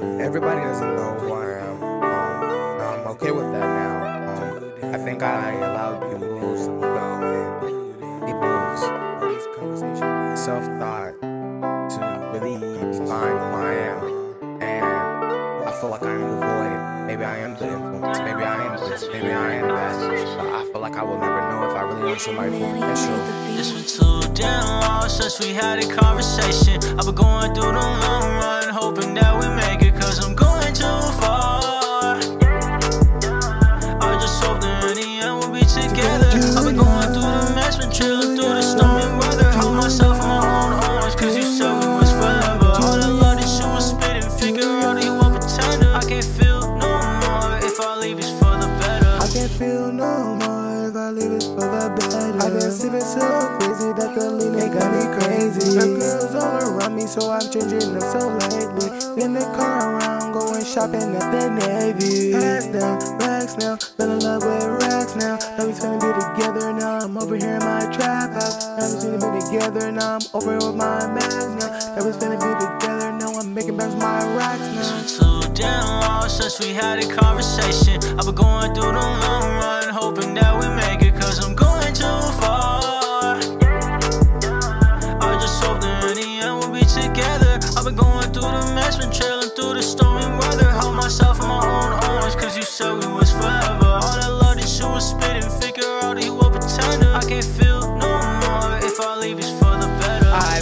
Um, everybody doesn't know who I am. Um, I'm okay with that now. Um, I think I allowed people's ego and people's self-thought to really define who I am. And I feel like I'm the void. Maybe I am the influence. Maybe I am this. Maybe I am that. But I feel like I will never know if I really know somebody full potential. This was too damn long since we had a conversation. I've been going through the feel no more if I leave it for the better. I've been sipping so crazy that the lean it got me crazy. The girls all around me, so I'm changing them so lately. In the car around, going shopping at the Navy. Hands down, racks now, fell in love with racks now. Now we gonna be together now. I'm over here in my trap house. Now we finna be together now. I'm over here with my mags now. Now we finna be together now. I'm making back my racks now. Since we had a conversation. I've been going through the long run, hoping that we make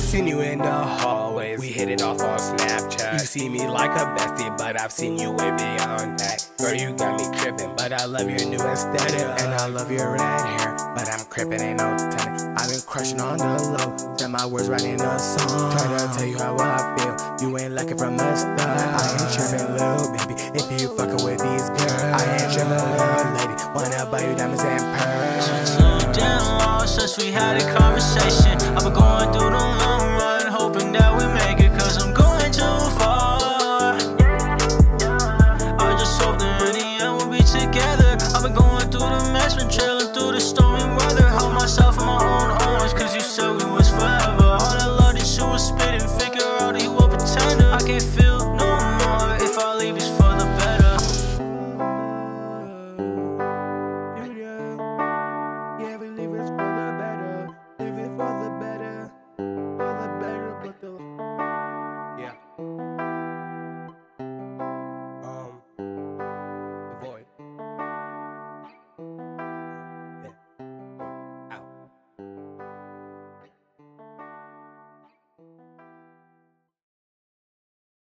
seen you in the hallways. We hit it off on Snapchat. You see me like a bestie, but I've seen you way beyond that. Girl, you got me tripping, but I love your new aesthetic. And I love your red hair, but I'm crippin', ain't no telling. I've been crushing on the low. Set my words right in a song. Try to tell you how I feel. You ain't looking from the start. I ain't tripping, little baby. If you fucking with these girls, I ain't tripping, little lady. Wanna buy you diamonds and pearls. too damn long since we had a conversation. I've been going through the long mess, been trailing through the stormy